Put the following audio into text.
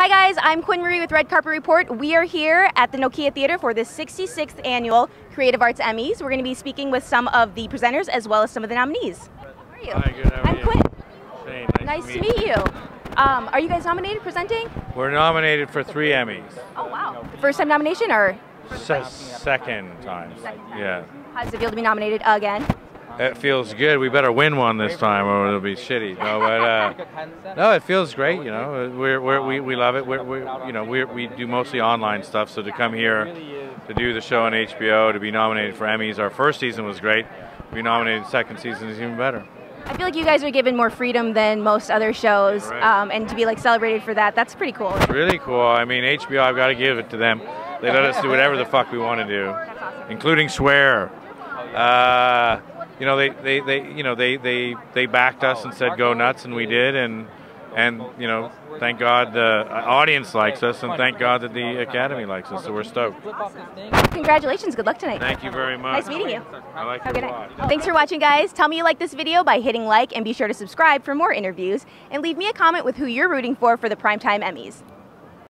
Hi guys, I'm Quinn Marie with Red Carpet Report. We are here at the Nokia Theater for the 66th annual Creative Arts Emmys. We're going to be speaking with some of the presenters as well as some of the nominees. How are you? Hi, good. How are I'm you? Quinn. Shane, Nice to meet you. Um, are you guys nominated presenting? We're nominated for three Emmys. Oh wow. First time nomination or Se- second time. Second time. Yeah. how does it feel to be nominated again? It feels good. We better win one this time, or it'll be shitty. No, but uh, no, it feels great. You know, we're, we're, we we love it. We're, we you know we we do mostly online stuff. So to come here to do the show on HBO, to be nominated for Emmys, our first season was great. To be nominated second season is even better. I feel like you guys are given more freedom than most other shows, Right. um, and to be like celebrated for that, that's pretty cool. Really cool. I mean, HBO. I've got to give it to them. They let us do whatever the fuck we want to do. Awesome. including swear. Uh, you know, they, they, they, you know, they, they, they backed us and said go nuts, and we did, and and you know, thank God the audience likes us, and thank God that the Academy likes us. So we're stoked. Congratulations. Good luck tonight. Thank you very much. Nice meeting you. I like Have a you good a lot. night. Thanks for watching, guys. Tell me you like this video by hitting like and be sure to subscribe for more interviews. And leave me a comment with who you're rooting for for the Primetime Emmys.